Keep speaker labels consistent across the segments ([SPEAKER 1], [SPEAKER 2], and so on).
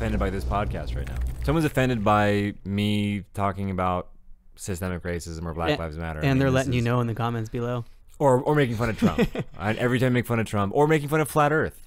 [SPEAKER 1] offended by this podcast right now. Someone's offended by me talking about systemic racism or Black
[SPEAKER 2] A-
[SPEAKER 1] Lives Matter. I
[SPEAKER 2] and
[SPEAKER 1] mean,
[SPEAKER 2] they're
[SPEAKER 1] this
[SPEAKER 2] letting you know in the comments below.
[SPEAKER 1] or or making fun of Trump. I, every time I make fun of Trump, or making fun of flat Earth.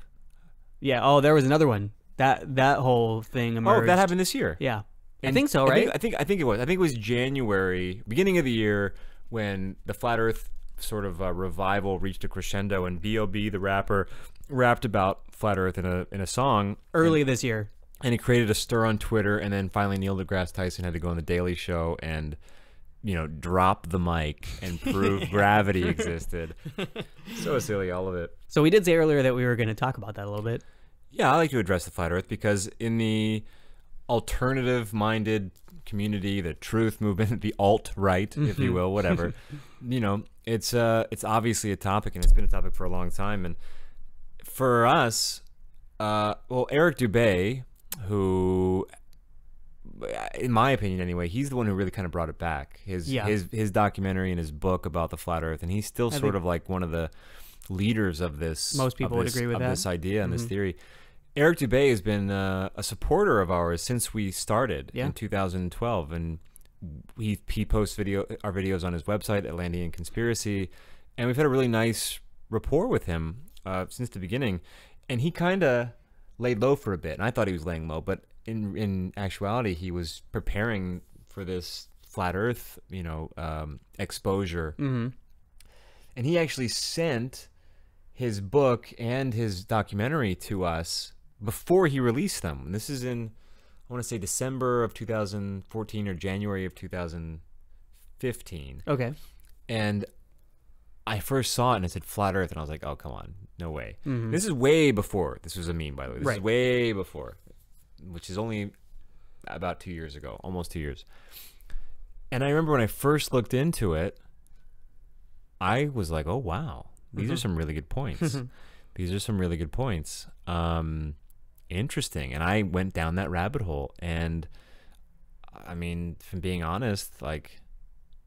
[SPEAKER 2] Yeah. Oh, there was another one. That that whole thing emerged.
[SPEAKER 1] Oh, that happened this year.
[SPEAKER 2] Yeah. I think so,
[SPEAKER 1] I
[SPEAKER 2] right?
[SPEAKER 1] think, I think I think it was. I think it was January, beginning of the year, when the flat Earth sort of uh, revival reached a crescendo, and B.O.B. the rapper rapped about flat Earth in a in a song,
[SPEAKER 2] Early this year.
[SPEAKER 1] And it created a stir on Twitter. And then finally, Neil deGrasse Tyson had to go on the Daily Show and you know drop the mic and prove gravity existed. So silly, all of it.
[SPEAKER 2] So we did say earlier that we were going to talk about that a little bit.
[SPEAKER 1] Yeah, I like to address the flat Earth because in the alternative-minded community, the truth movement, the alt-right, if you will, whatever, you know, it's uh, it's obviously a topic, and it's been a topic for a long time. And for us, uh, well, Eric Dubay, who, in my opinion, anyway, he's the one who really kind of brought it back. His
[SPEAKER 2] Yeah.
[SPEAKER 1] his his documentary and his book about the flat Earth, and he's still
[SPEAKER 2] I
[SPEAKER 1] sort of like one of the leaders of this.
[SPEAKER 2] Most people would
[SPEAKER 1] this-
[SPEAKER 2] agree with that.
[SPEAKER 1] this idea and this
[SPEAKER 2] Mhm.
[SPEAKER 1] theory. Eric Dubay has been uh, a supporter of ours since we started
[SPEAKER 2] Yeah.
[SPEAKER 1] in 2012, and he he posts video our videos on his website Atlantean Conspiracy, and we've had a really nice rapport with him uh, since the beginning. And he kind of laid low for a bit, and I thought he was laying low, but in in actuality, he was preparing for this flat Earth, you know, um, exposure
[SPEAKER 2] Mm-hmm.
[SPEAKER 1] and he actually sent his book and his documentary to us before he released them. This is in I want to say December of 2014 or January of 2015.
[SPEAKER 2] Okay.
[SPEAKER 1] And I first saw it and it said flat earth and I was like, "Oh, come on. No way."
[SPEAKER 2] Mhm.
[SPEAKER 1] This is way before. This was a meme by the way. This
[SPEAKER 2] Right.
[SPEAKER 1] is way before, which is only about 2 years ago, almost 2 years. And I remember when I first looked into it, I was like, "Oh, wow. These are
[SPEAKER 2] Mhm.
[SPEAKER 1] some really good points. These are some really good points." Um interesting. And I went down that rabbit hole and I mean, from being honest, like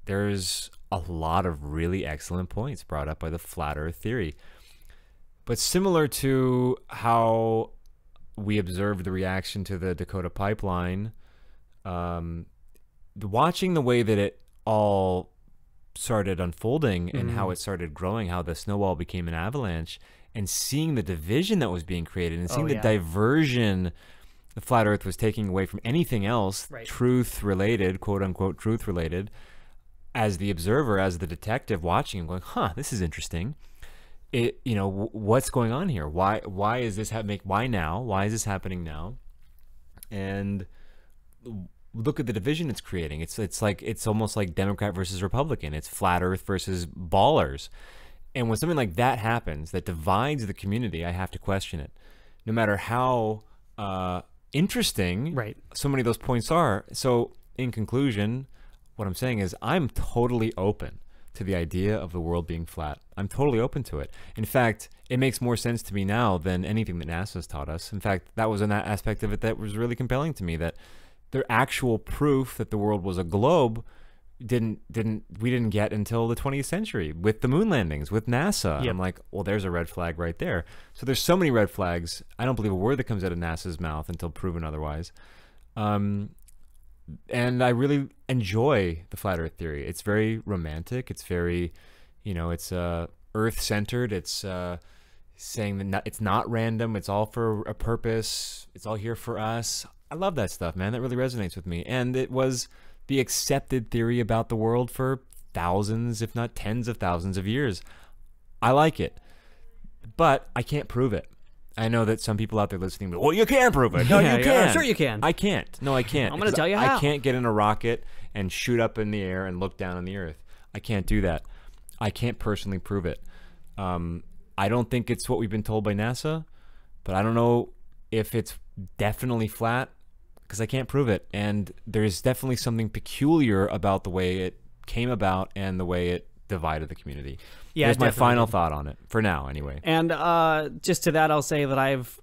[SPEAKER 1] there's a lot of really excellent points brought up by the flat earth theory. But similar to how we observed the reaction to the Dakota pipeline, um, watching the way that it all started unfolding and how
[SPEAKER 2] Mhm.
[SPEAKER 1] it started growing, how the snowball became an avalanche, and seeing the division that was being created and
[SPEAKER 2] Oh,
[SPEAKER 1] seeing the diversion the flat earth was taking away from anything else
[SPEAKER 2] Right.
[SPEAKER 1] truth related, quote unquote, truth related, as the observer, as the detective watching and going, huh, this is interesting. It, you know, w- what's going on here? Why, why is this happening? Why now? Why is this happening now? And look at the division it's creating. It's, it's like, it's almost like Democrat versus Republican. It's flat earth versus ballers. And when something like that happens that divides the community, I have to question it. No matter how uh, interesting
[SPEAKER 2] Right.
[SPEAKER 1] so many of those points are. So, in conclusion, what I'm saying is I'm totally open to the idea of the world being flat. I'm totally open to it. In fact, it makes more sense to me now than anything that NASA's taught us. In fact, that was an aspect of it that was really compelling to me that their actual proof that the world was a globe didn't didn't we didn't get until the 20th century with the moon landings with NASA.
[SPEAKER 2] Yep.
[SPEAKER 1] I'm like, well, there's a red flag right there. So there's so many red flags. I don't believe a word that comes out of NASA's mouth until proven otherwise. Um, and I really enjoy the flat Earth theory. It's very romantic. It's very, you know, it's uh, Earth centered. It's uh, saying that it's not random. It's all for a purpose. It's all here for us. I love that stuff, man. That really resonates with me. And it was the accepted theory about the world for thousands, if not tens of thousands of years. I like it, but I can't prove it. I know that some people out there listening, well, you can prove it. No,
[SPEAKER 2] Yeah,
[SPEAKER 1] you
[SPEAKER 2] yeah,
[SPEAKER 1] can.
[SPEAKER 2] sure you can.
[SPEAKER 1] I can't. No, I can't.
[SPEAKER 2] I'm gonna tell you
[SPEAKER 1] I
[SPEAKER 2] how.
[SPEAKER 1] can't get in a rocket and shoot up in the air and look down on the earth. I can't do that. I can't personally prove it. Um, I don't think it's what we've been told by NASA, but I don't know if it's definitely flat because I can't prove it. And there's definitely something peculiar about the way it came about and the way it divided the community.
[SPEAKER 2] Yeah,
[SPEAKER 1] Here's my
[SPEAKER 2] definitely
[SPEAKER 1] final thought on it for now, anyway.
[SPEAKER 2] And uh, just to that, I'll say that I've,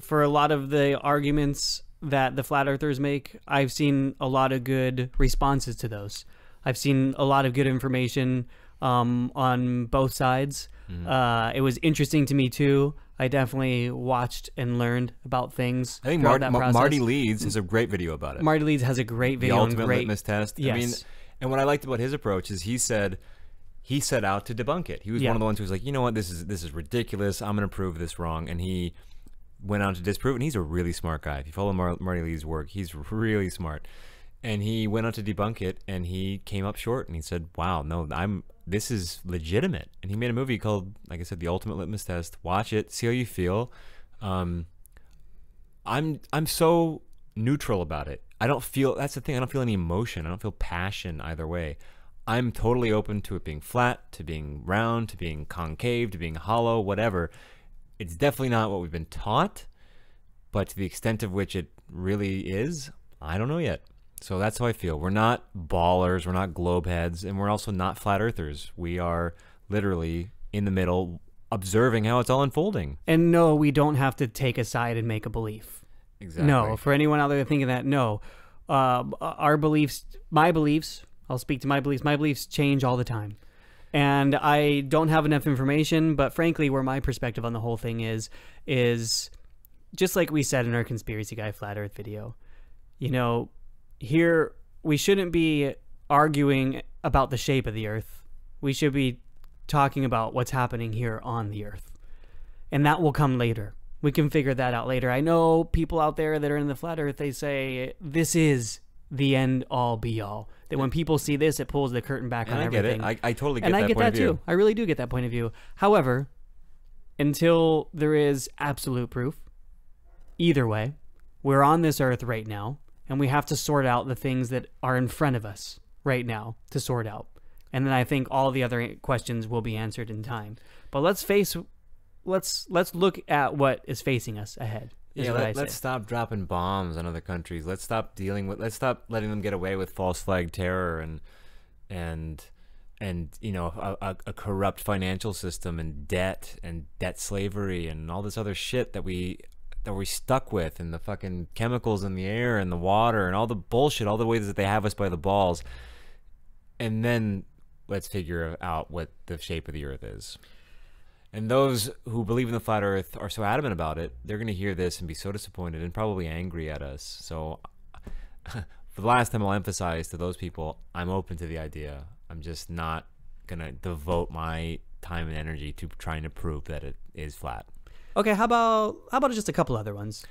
[SPEAKER 2] for a lot of the arguments that the flat earthers make, I've seen a lot of good responses to those. I've seen a lot of good information um, on both sides.
[SPEAKER 1] Mm-hmm.
[SPEAKER 2] Uh, it was interesting to me too. I definitely watched and learned about things.
[SPEAKER 1] I think Mar- Mar- Marty Leeds has a great video about it.
[SPEAKER 2] Marty Leeds has a great video and
[SPEAKER 1] ultimate
[SPEAKER 2] great.
[SPEAKER 1] litmus test. I
[SPEAKER 2] Yes.
[SPEAKER 1] mean, and what I liked about his approach is he said he set out to debunk it. He was
[SPEAKER 2] Yeah.
[SPEAKER 1] one of the ones who was like, you know what, this is this is ridiculous. I'm going to prove this wrong, and he went on to disprove. it. And he's a really smart guy. If you follow Mar- Marty Leeds' work, he's really smart. And he went on to debunk it, and he came up short. And he said, "Wow, no, I'm this is legitimate." And he made a movie called, like I said, The Ultimate Litmus Test. Watch it, see how you feel. Um, I'm I'm so neutral about it. I don't feel that's the thing. I don't feel any emotion. I don't feel passion either way. I'm totally open to it being flat, to being round, to being concave, to being hollow, whatever. It's definitely not what we've been taught, but to the extent of which it really is, I don't know yet. So that's how I feel. We're not ballers, we're not globe heads, and we're also not flat earthers. We are literally in the middle observing how it's all unfolding.
[SPEAKER 2] And no, we don't have to take a side and make a belief.
[SPEAKER 1] Exactly.
[SPEAKER 2] No, for anyone out there thinking that, no. Uh, our beliefs, my beliefs, I'll speak to my beliefs. My beliefs change all the time. And I don't have enough information, but frankly, where my perspective on the whole thing is, is just like we said in our Conspiracy Guy Flat Earth video. You know, here we shouldn't be arguing about the shape of the Earth. We should be talking about what's happening here on the Earth. And that will come later. We can figure that out later. I know people out there that are in the flat earth, they say this is the end all be all. That when people see this, it pulls the curtain back
[SPEAKER 1] And
[SPEAKER 2] on
[SPEAKER 1] I get
[SPEAKER 2] everything.
[SPEAKER 1] it. I, I totally get
[SPEAKER 2] and
[SPEAKER 1] that And
[SPEAKER 2] I get that too. I really do get that point of view. However, until there is absolute proof, either way, we're on this earth right now, and we have to sort out the things that are in front of us right now to sort out. And then I think all the other questions will be answered in time. But let's face let's let's look at what is facing us ahead.
[SPEAKER 1] Yeah, let, us stop dropping bombs on other countries. Let's stop dealing with. Let's stop letting them get away with false flag terror and and and you know a, a, a corrupt financial system and debt and debt slavery and all this other shit that we that we're stuck with and the fucking chemicals in the air and the water and all the bullshit, all the ways that they have us by the balls. And then let's figure out what the shape of the earth is. And those who believe in the flat earth are so adamant about it, they're going to hear this and be so disappointed and probably angry at us. So, for the last time, I'll emphasize to those people I'm open to the idea. I'm just not going to devote my time and energy to trying to prove that it is flat.
[SPEAKER 2] Okay, how about how about just a couple other ones?